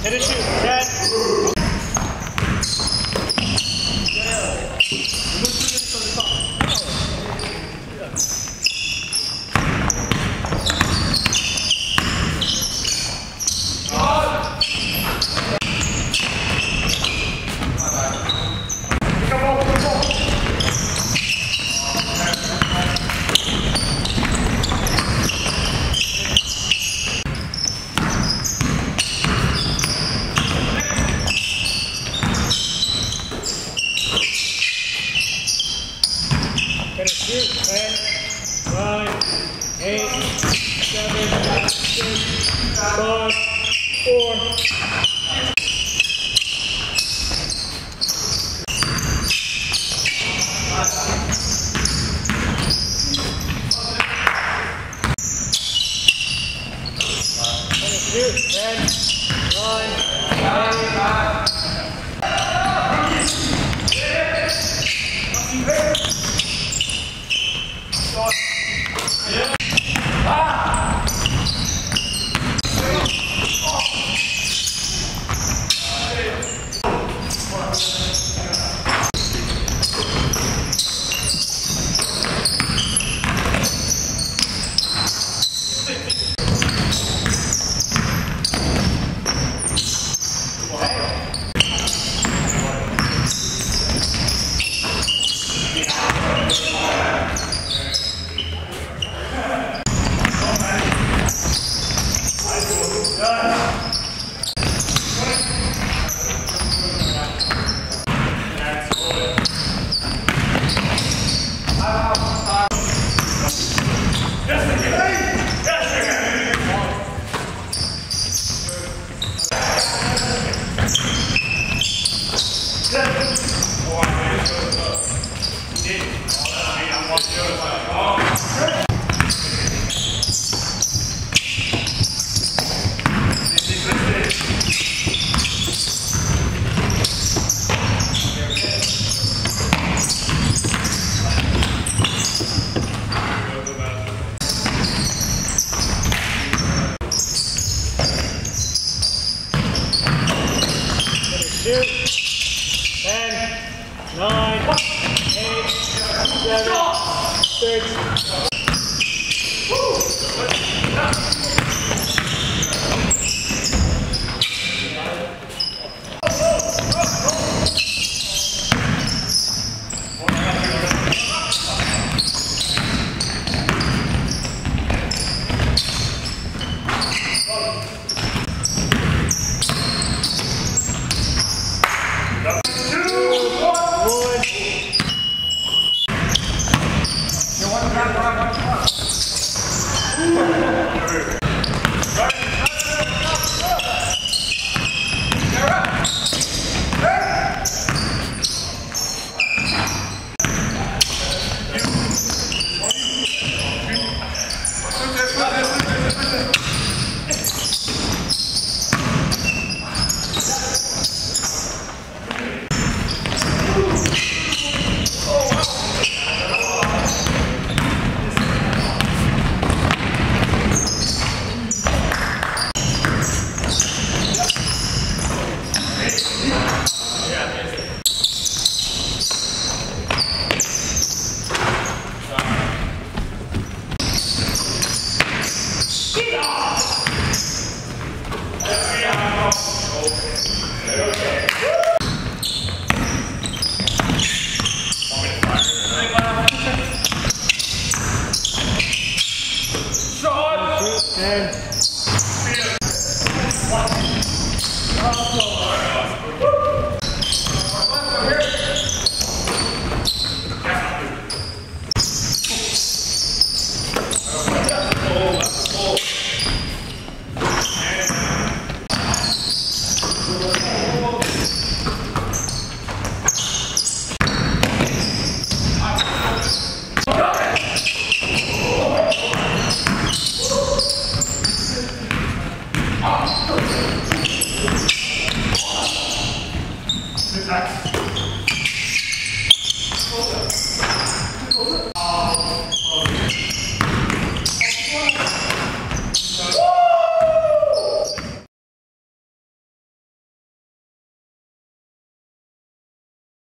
Hit and shoot. Ten. Finish shoot. 10, 9, 8, 7, 6, 5, 4, Shoot, 10, 9, 8, 5, shot. Shoot. Ten, nine, eight, seven, six. One. Ten. Attack.